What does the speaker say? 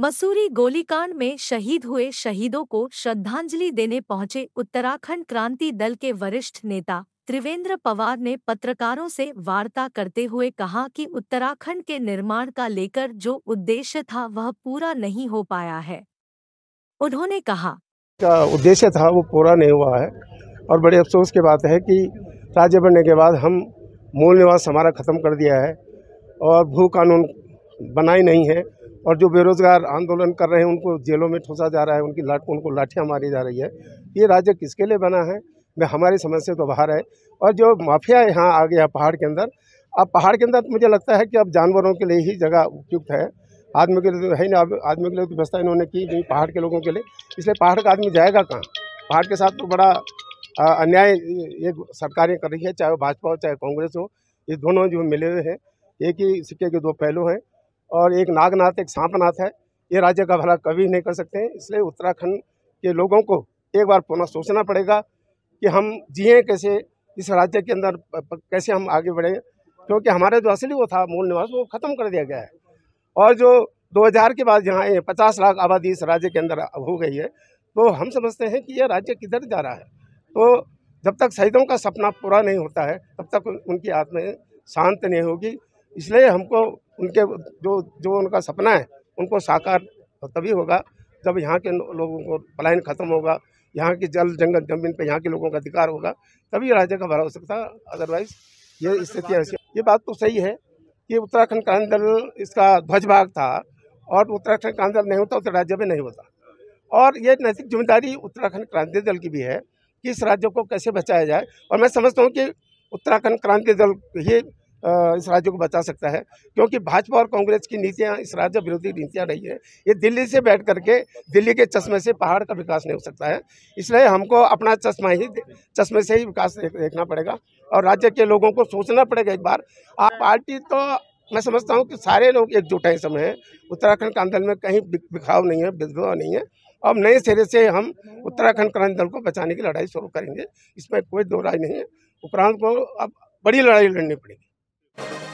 मसूरी गोलीकांड में शहीद हुए शहीदों को श्रद्धांजलि देने पहुँचे उत्तराखंड क्रांति दल के वरिष्ठ नेता। त्रिवेंद्र पवार ने पत्रकारों से वार्ता करते हुए कहा कि उत्तराखंड के निर्माण का लेकर जो उद्देश्य था वह पूरा नहीं हो पाया है। उन्होंने कहा, का उद्देश्य था वो पूरा नहीं हुआ है और बड़े अफसोस की बात है कि राज्य बनने के बाद हम मूल निवास हमारा ख़त्म कर दिया है और भू कानून बना नहीं है। और जो बेरोजगार आंदोलन कर रहे हैं, उनको जेलों में ठूसा जा रहा है, उनकी लाठ, उनको लाठियाँ मारी जा रही है। ये राज्य किसके लिए बना है? मैं, हमारी समझ से तो बाहर है। और जो माफिया यहाँ आ गया पहाड़ के अंदर, अब पहाड़ के अंदर तो मुझे लगता है कि अब जानवरों के लिए ही जगह उपयुक्त है। आदमी के लिए तो है नहीं आदमी के लिए तो व्यवस्था इन्होंने की नहीं पहाड़ के लोगों के लिए। इसलिए पहाड़ का आदमी जाएगा कहाँ? पहाड़ के साथ तो बड़ा अन्याय ये सरकारें कर रही है, चाहे भाजपा हो, चाहे कांग्रेस हो, ये दोनों जो मिले हुए हैं, एक ही सिक्के के दो पहलू हैं। और एक नागनाथ, एक सांपनाथ है, ये राज्य का भला कभी नहीं कर सकते। हैं इसलिए उत्तराखंड के लोगों को एक बार पुनः सोचना पड़ेगा कि हम जिए कैसे, इस राज्य के अंदर कैसे हम आगे बढ़े। क्योंकि हमारे जो असली वो था, मूल निवास, वो ख़त्म कर दिया गया है। और जो 2000 के बाद यहाँ पचास लाख आबादी इस राज्य के अंदर हो गई है तो हम समझते हैं कि यह राज्य किधर जा रहा है। तो जब तक शहीदों का सपना पूरा नहीं होता है, तब तक उनकी आत्माएँ शांत नहीं होगी। इसलिए हमको उनके जो जो उनका सपना है, उनको साकार तभी होगा जब यहाँ के लोगों को पलायन खत्म होगा, यहाँ की जल जंगल ज़मीन पे यहाँ के लोगों का अधिकार होगा, तभी राज्य का भरा हो सकता अदरवाइज़ ये स्थिति ऐसी ये बात तो सही है कि उत्तराखंड क्रांति दल इसका ध्वज भाग था और उत्तराखंड क्रांति दल नहीं होता तो राज्य में नहीं होता। और ये नैतिक ज़िम्मेदारी उत्तराखंड क्रांति दल की भी है कि इस राज्य को कैसे बचाया जाए। और मैं समझता हूँ कि उत्तराखंड क्रांति दल ही इस राज्य को बचा सकता है, क्योंकि भाजपा और कांग्रेस की नीतियाँ, इस राज्य विरोधी नीतियाँ रही है। ये दिल्ली से बैठ करके, दिल्ली के चश्मे से पहाड़ का विकास नहीं हो सकता है। इसलिए हमको अपना चश्मा ही चश्मे से ही विकास देखना पड़ेगा और राज्य के लोगों को सोचना पड़ेगा एक बार। आप पार्टी तो मैं समझता हूँ कि सारे लोग एकजुट हैं इस समय। उत्तराखंड के आंदोलन में कहीं बिखाव नहीं है, विद्रोह नहीं है। अब नए सिरे से हम उत्तराखंड क्रांति दल को बचाने की लड़ाई शुरू करेंगे। इसमें कोई दो राय नहीं है। उपरांत को अब बड़ी लड़ाई लड़नी पड़ेगी। you.